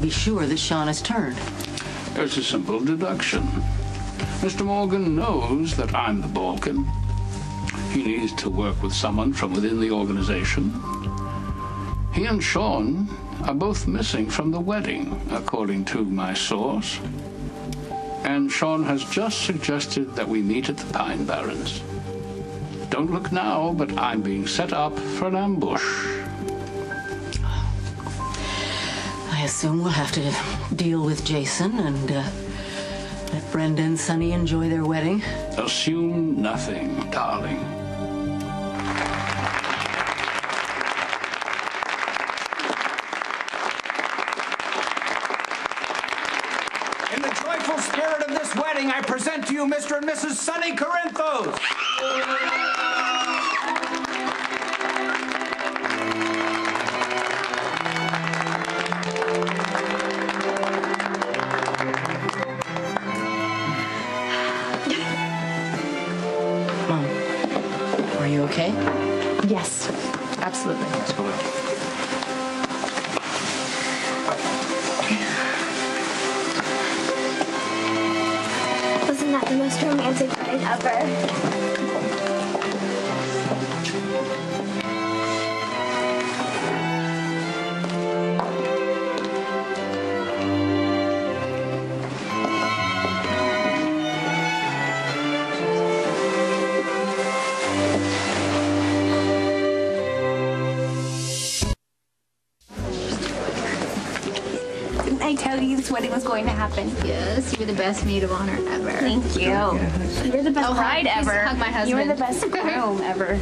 be sure that Sean has turned? It's a simple deduction. Mr. Morgan knows that I'm the Balkan. He needs to work with someone from within the organization. He and Sean are both missing from the wedding, according to my source. And Sean has just suggested that we meet at the Pine Barrens. Don't look now, but I'm being set up for an ambush. I assume we'll have to deal with Jason and uh, let Brenda and Sonny enjoy their wedding. Assume nothing, darling. In the joyful spirit of this wedding, I present to you Mr. and Mrs. Sonny Corinthos. You okay? Yes, absolutely. Let's go. Wasn't that the most romantic wedding ever? This wedding was going to happen? Yes, you're the best maid of honor ever. Thank you. You're the best Oh, bride hug- please ever. hug my You were the best groom ever.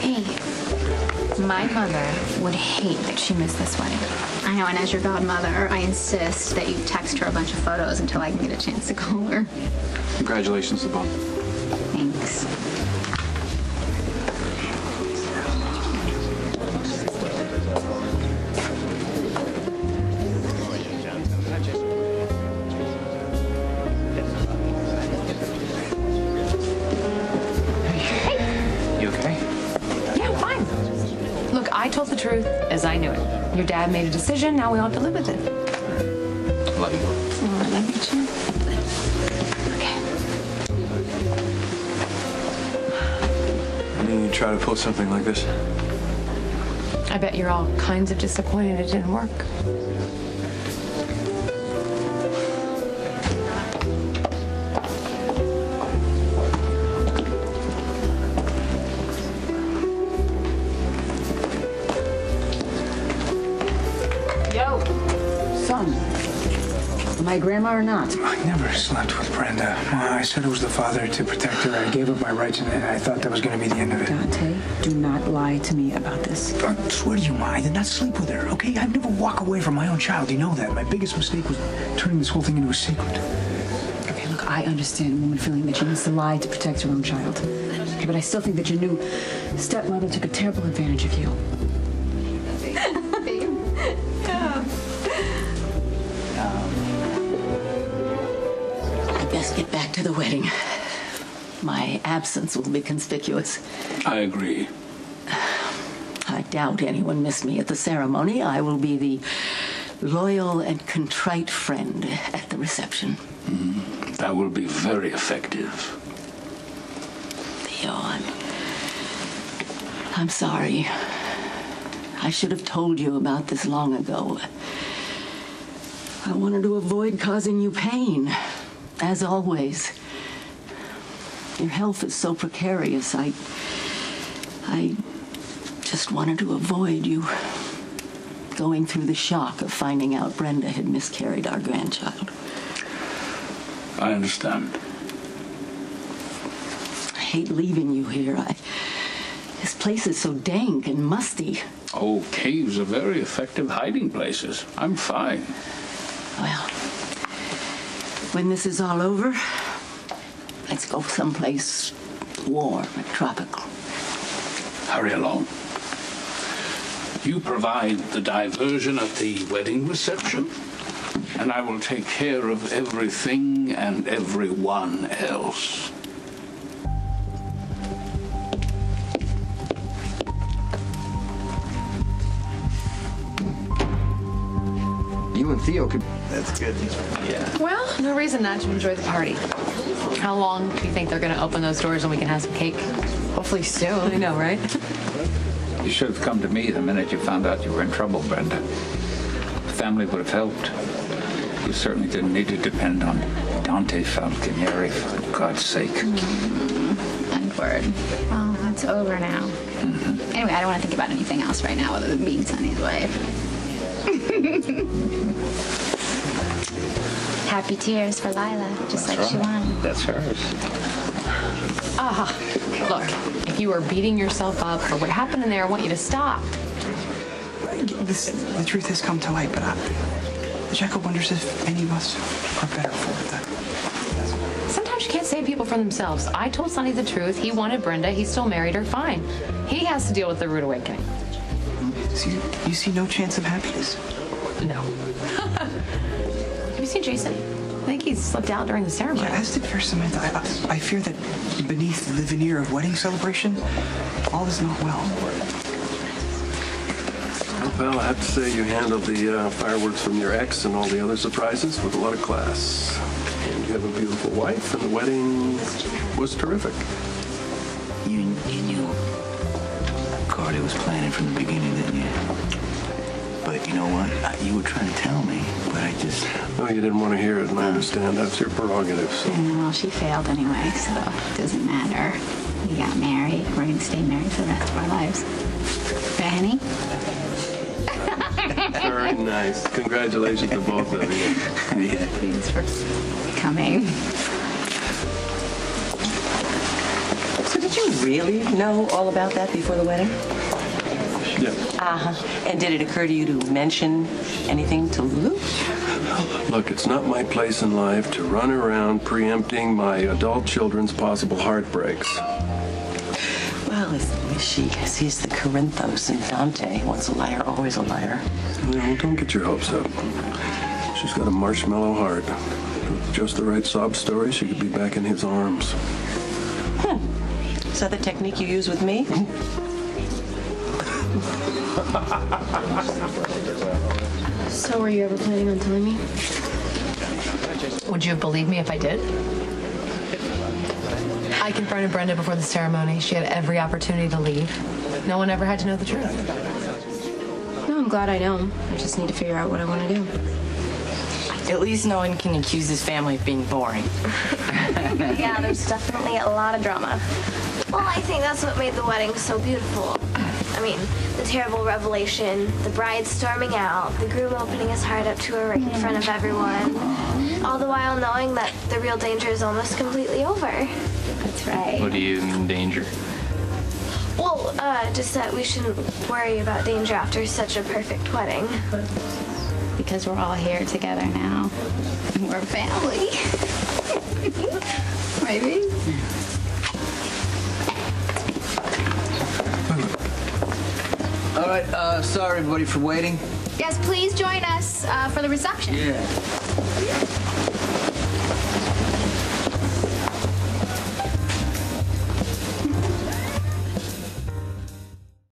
Hey, my mother would hate that she missed this wedding. I know, and as your godmother, I insist that you text her a bunch of photos until I can get a chance to call her. Congratulations to both. Told the truth as I knew it. Your dad made a decision, now we all have to live with it. Love you. Oh, I love you too. Okay. I knew you'd try to pull something like this. I bet you're all kinds of disappointed it didn't work. Son. My grandma or not? I never slept with Brenda. Well, I said I was the father to protect her. I gave up my rights, and I thought that was going to be the end of it. Dante, do not lie to me about this. I swear to you, Ma, I did not sleep with her, okay? I'd never walk away from my own child. You know that. My biggest mistake was turning this whole thing into a secret. Okay, look, I understand a woman feeling that she needs to lie to protect her own child. Okay, but I still think that your new stepmother took a terrible advantage of you. Get back to the wedding. My absence will be conspicuous. I agree. I doubt anyone missed me at the ceremony. I will be the loyal and contrite friend at the reception. Mm-hmm. That will be very effective. Theon, I'm sorry. I should have told you about this long ago. I wanted to avoid causing you pain, as always. Your health is so precarious. I. I just wanted to avoid you going through the shock of finding out Brenda had miscarried our grandchild. I understand. I hate leaving you here. I, this place is so dank and musty. Oh, caves are very effective hiding places. I'm fine. Well, when this is all over, let's go someplace warm and tropical. Hurry along. You provide the diversion at the wedding reception, and I will take care of everything and everyone else. Theo could. That's good. Yeah. Well, no reason not to enjoy the party. How long do you think they're going to open those doors and we can have some cake? Hopefully soon. I know, right? You should have come to me the minute you found out you were in trouble, Brenda. The family would have helped. You certainly didn't need to depend on Dante Falconeri, for God's sake. Mm-hmm. End word. Well, it's over now. Mm-hmm. Anyway, I don't want to think about anything else right now other than being Sonny's wife. Happy tears for Lila, just like she wanted. That's hers. Ah, look, if you are beating yourself up for what happened in there, I want you to stop. This, the truth has come to light, but I, Jacob wonders if any of us are better for it. Sometimes you can't save people from themselves. I told Sonny the truth. He wanted Brenda. He still married her. Fine. He has to deal with the rude awakening. So you, you see no chance of happiness? No. Have you seen Jason? I think he slipped out during the ceremony. Yeah, as did Fair Samantha. I, I, I fear that beneath the veneer of wedding celebration, all is not well. Well, I have to say you handled the uh, fireworks from your ex and all the other surprises with a lot of class. And you have a beautiful wife, and the wedding was terrific. You, you knew Carter was planning from the beginning, didn't you? But you know what? I, you were trying to tell me, but I just. No, you didn't want to hear it, and I understand. That's your prerogative, so. Well, she failed anyway, so it doesn't matter. We got married. We're going to stay married for the rest of our lives. Benny? Very nice. Congratulations to both of you. Yeah. Thanks for coming. So did you really know all about that before the wedding? Yeah. Uh-huh. And did it occur to you to mention anything to Luke? Look, it's not my place in life to run around preempting my adult children's possible heartbreaks. Well, as she sees the Corinthos in Dante, once a liar, always a liar. No, don't get your hopes up. She's got a marshmallow heart. With just the right sob story, she could be back in his arms. Hmm. Is that the technique you use with me? So, were you ever planning on telling me? Would you have believed me if I did? I confronted Brenda before the ceremony. She had every opportunity to leave. No one ever had to know the truth. No, I'm glad I know. I just need to figure out what I want to do. At least no one can accuse his family of being boring. yeah, there's definitely a lot of drama. Well, I think that's what made the wedding so beautiful. I mean, the terrible revelation, the bride storming out, the groom opening his heart up to her right in front of everyone, all the while knowing that the real danger is almost completely over. That's right. What do you mean, danger? Well, uh, just that we shouldn't worry about danger after such a perfect wedding. Because we're all here together now. We're family. Maybe. Right, uh, sorry everybody for waiting. Yes, please join us uh, for the reception. Yeah.